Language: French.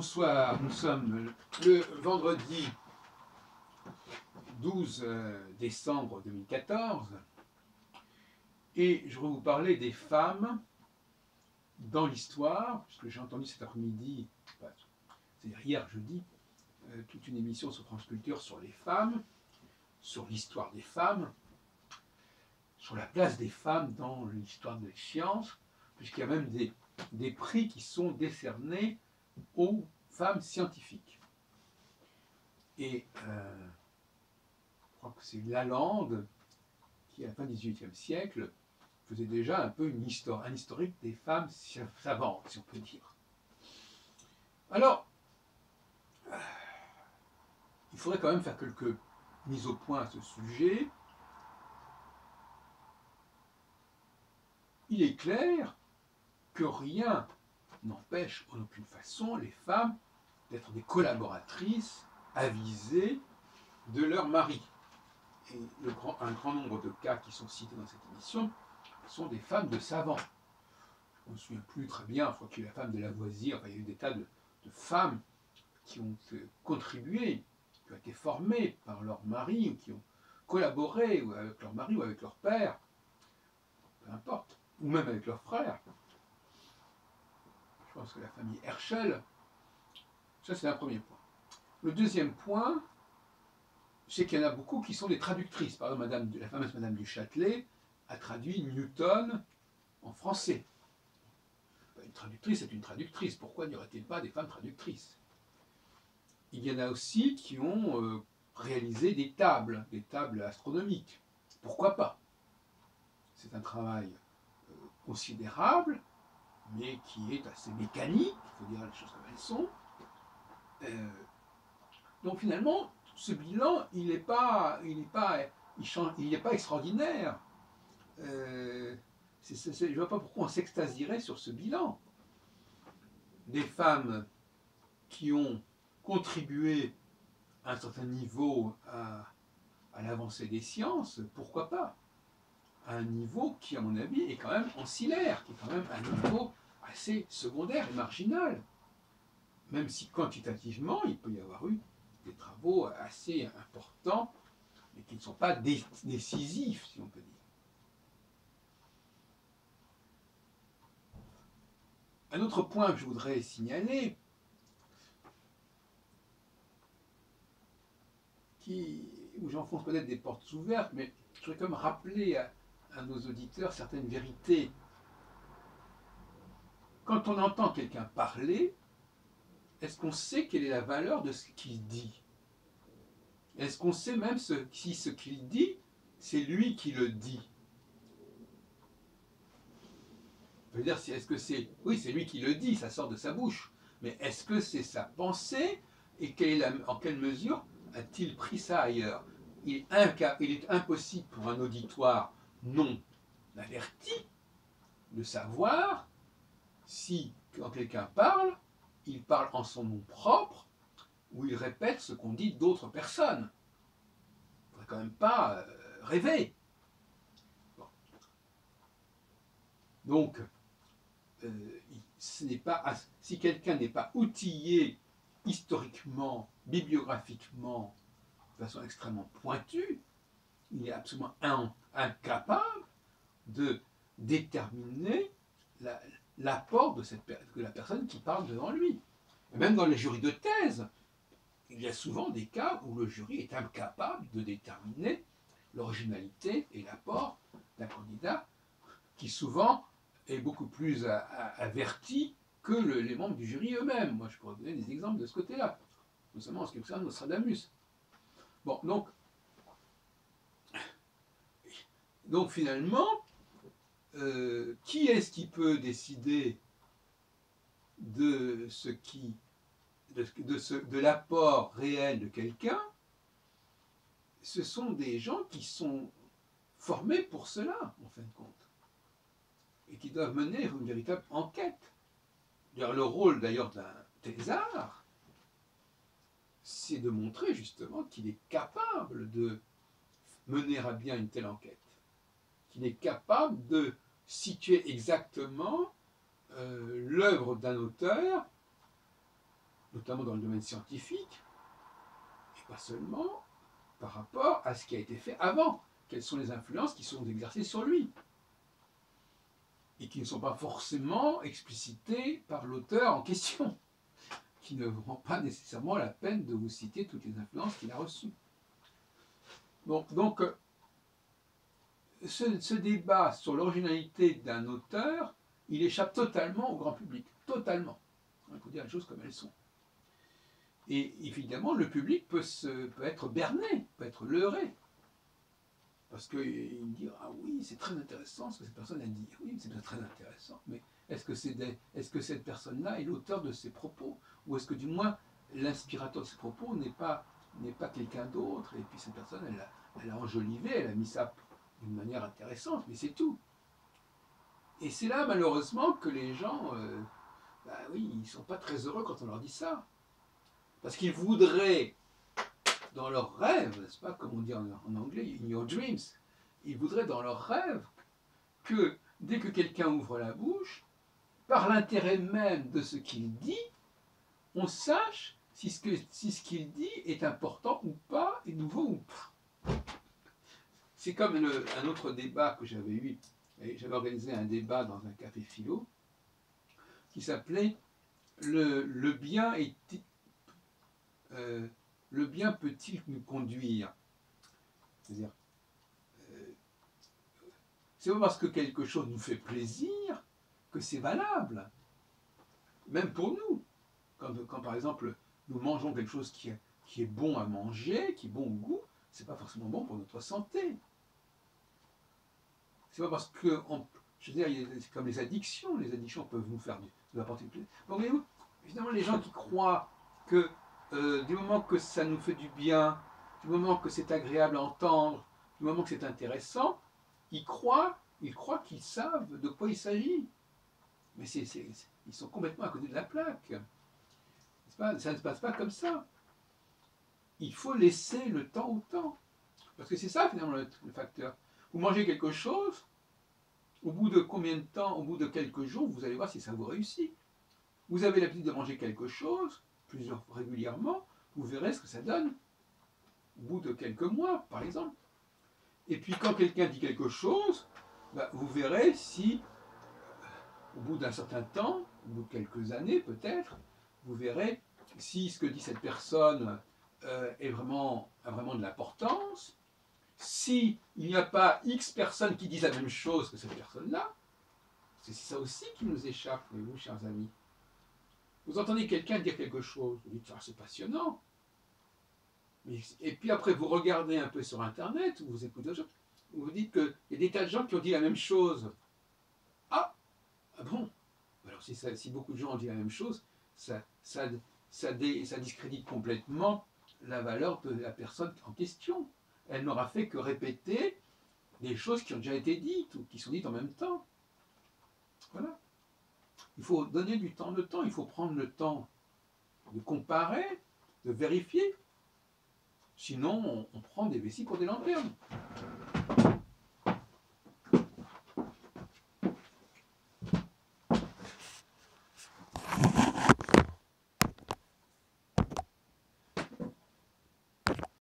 Bonsoir, nous sommes le vendredi 12 euh, décembre 2014 et je vais vous parler des femmes dans l'histoire, puisque j'ai entendu cet après-midi, c'est-à-dire hier jeudi, euh, toute une émission sur France Culture sur les femmes, sur l'histoire des femmes, sur la place des femmes dans l'histoire des sciences, puisqu'il y a même des, des prix qui sont décernés aux femmes scientifiques. Et euh, je crois que c'est Lalande qui, à la fin du XVIIIe siècle, faisait déjà un peu une histoire, un historique des femmes savantes, si on peut dire. Alors, il faudrait quand même faire quelques mises au point à ce sujet. Il est clair que rien n'empêche en aucune façon les femmes d'être des collaboratrices avisées de leur mari. Et un grand nombre de cas qui sont cités dans cette émission sont des femmes de savants. Je ne me souviens plus très bien, il faut qu'il y ait la femme de Lavoisier, enfin, il y a eu des tas de, femmes qui ont contribué, qui ont été formées par leur mari, ou qui ont collaboré avec leur mari ou avec leur père, peu importe, ou même avec leur frère. Je pense que la famille Herschel, ça c'est un premier point. Le deuxième point, c'est qu'il y en a beaucoup qui sont des traductrices. Par exemple, Madame, la fameuse Madame du Châtelet a traduit Newton en français. Une traductrice est une traductrice. Pourquoi n'y aurait-il pas des femmes traductrices? Il y en a aussi qui ont euh, réalisé des tables, des tables astronomiques. Pourquoi pas? C'est un travail euh, considérable, mais qui est assez mécanique, il faut dire les choses comme elles sont. Euh, donc finalement, ce bilan, il n'est pas, il pas, il pas extraordinaire. Euh, je ne vois pas pourquoi on s'extasierait sur ce bilan. Des femmes qui ont contribué à un certain niveau à, à l'avancée des sciences, pourquoi pas? À un niveau qui, à mon avis, est quand même ancillaire, qui est quand même un niveau assez secondaire et marginal. Même si quantitativement, il peut y avoir eu des travaux assez importants, mais qui ne sont pas décisifs, si on peut dire. Un autre point que je voudrais signaler, qui, où j'enfonce peut-être des portes ouvertes, mais je voudrais quand même rappeler à nos auditeurs certaines vérités quand on entend quelqu'un parler, est-ce qu'on sait quelle est la valeur de ce qu'il dit? Est-ce qu'on sait même si ce qu'il dit, c'est lui qui le dit? Je veux dire, est-ce que c'est... Oui, c'est lui qui le dit, ça sort de sa bouche. Mais est-ce que c'est sa pensée Et en quelle mesure a-t-il pris ça ailleurs? Il est impossible pour un auditoire non averti de savoir si, quand quelqu'un parle, il parle en son nom propre ou il répète ce qu'on dit d'autres personnes. Il ne faudrait quand même pas euh, rêver. Donc, euh, ce n'est pas, si quelqu'un n'est pas outillé historiquement, bibliographiquement, de façon extrêmement pointue, il est absolument incapable de déterminer la, l'apport de, de la personne qui parle devant lui. même dans les jurys de thèse, il y a souvent des cas où le jury est incapable de déterminer l'originalité et l'apport d'un candidat qui souvent est beaucoup plus averti que les membres du jury eux-mêmes. Moi, je pourrais donner des exemples de ce côté-là, notamment en ce qui concerne Nostradamus. Bon, donc, donc finalement, euh, qui est-ce qui peut décider de ce qui de, de l'apport réel de quelqu'un? Ce sont des gens qui sont formés pour cela, en fin de compte, et qui doivent mener une véritable enquête. Le rôle d'ailleurs d'un thésard, c'est de montrer justement qu'il est capable de mener à bien une telle enquête qu'il est capable de situer exactement euh, l'œuvre d'un auteur notamment dans le domaine scientifique, et pas seulement, par rapport à ce qui a été fait avant. Quelles sont les influences qui sont exercées sur lui et qui ne sont pas forcément explicitées par l'auteur en question, qui ne prend pas nécessairement la peine de vous citer toutes les influences qu'il a reçues. Donc, ce, ce débat sur l'originalité d'un auteur, il échappe totalement au grand public, totalement. Il faut dire les choses comme elles sont. Et évidemment, le public peut, se, peut être berné, peut être leurré. Parce qu'il dit Ah oui, c'est très intéressant ce que cette personne a dit. Oui, c'est très intéressant. Mais est-ce que, c'est est-ce que cette personne-là est l'auteur de ses propos? Ou est-ce que du moins l'inspirateur de ses propos n'est pas, pas quelqu'un d'autre? Et puis cette personne, elle a, elle a enjolivé, elle a mis ça d'une manière intéressante, mais c'est tout. Et c'est là, malheureusement, que les gens, euh, bah oui, ils ne sont pas très heureux quand on leur dit ça. Parce qu'ils voudraient, dans leurs rêves, n'est-ce pas, comme on dit en, anglais, in your dreams, ils voudraient dans leurs rêves que dès que quelqu'un ouvre la bouche, par l'intérêt même de ce qu'il dit, on sache si ce qu'il dit est important ou pas, est nouveau ou pas. C'est comme un autre débat que j'avais eu. J'avais organisé un débat dans un café philo qui s'appelait le, bien euh, bien peut-il nous conduire? C'est-à-dire, euh, c'est pas parce que quelque chose nous fait plaisir que c'est valable, même pour nous. Quand, quand, par exemple nous mangeons quelque chose qui est, qui est bon à manger, qui est bon au goût, c'est pas forcément bon pour notre santé. C'est pas parce que, je veux dire, comme les addictions, les addictions peuvent nous faire apporter du plaisir. Donc, voyez-vous, évidemment, les gens qui croient que euh, du moment que ça nous fait du bien, du moment que c'est agréable à entendre, du moment que c'est intéressant, ils croient, ils croient qu'ils savent de quoi il s'agit. Mais c'est, ils sont complètement à côté de la plaque. Pas, ça ne se passe pas comme ça. Il faut laisser le temps au temps. Parce que c'est ça finalement le, le facteur. Vous mangez quelque chose, au bout de combien de temps, au bout de quelques jours, vous allez voir si ça vous réussit. Vous avez l'habitude de manger quelque chose, plusieurs régulièrement, vous verrez ce que ça donne au bout de quelques mois, par exemple. Et puis quand quelqu'un dit quelque chose, bah, vous verrez si, euh, au bout d'un certain temps, au bout de quelques années peut-être, vous verrez si ce que dit cette personne euh, est a vraiment de l'importance, si il n'y a pas X personnes qui disent la même chose que cette personne-là, c'est ça aussi qui nous échappe, vous, chers amis. Vous entendez quelqu'un dire quelque chose, vous dites, ah, c'est passionnant. et puis après, vous regardez un peu sur Internet, vous écoutez gens, vous vous dites qu'il y a des tas de gens qui ont dit la même chose. Ah, ah bon? Alors si, beaucoup de gens ont dit la même chose, ça, ça, ça, ça discrédite complètement la valeur de la personne en question. Elle n'aura fait que répéter des choses qui ont déjà été dites ou qui sont dites en même temps. Voilà. Il faut donner du temps. Le temps, il faut prendre le temps de comparer, de vérifier. Sinon, on, on prend des vessies pour des lanternes.